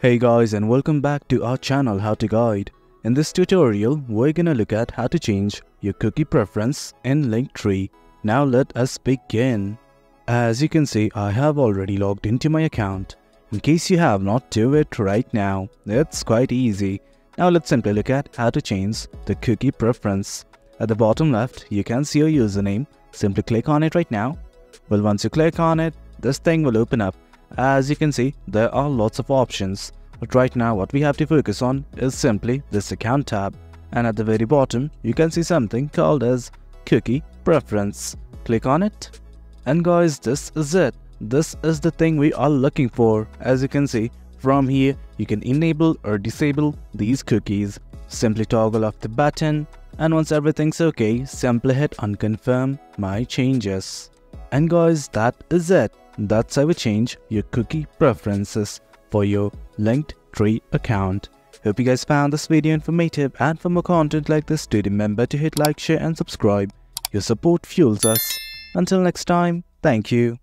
Hey guys and welcome back to our channel How to Guide. In this tutorial, we're gonna look at how to change your cookie preference in Linktree. Now let us begin. As you can see, I have already logged into my account. In case you have not do it right now, it's quite easy. Now let's simply look at how to change the cookie preference. At the bottom left, you can see your username. Simply click on it right now. Well, once you click on it, this thing will open up as you can see, there are lots of options, but right now what we have to focus on is simply this account tab. And at the very bottom, you can see something called as cookie preference. Click on it. And guys, this is it. This is the thing we are looking for. As you can see, from here, you can enable or disable these cookies. Simply toggle off the button and once everything's okay, simply hit unconfirm my changes. And guys, that is it. That's how you change your cookie preferences for your Linktree account. Hope you guys found this video informative and for more content like this do remember to hit like, share and subscribe. Your support fuels us. Until next time, thank you.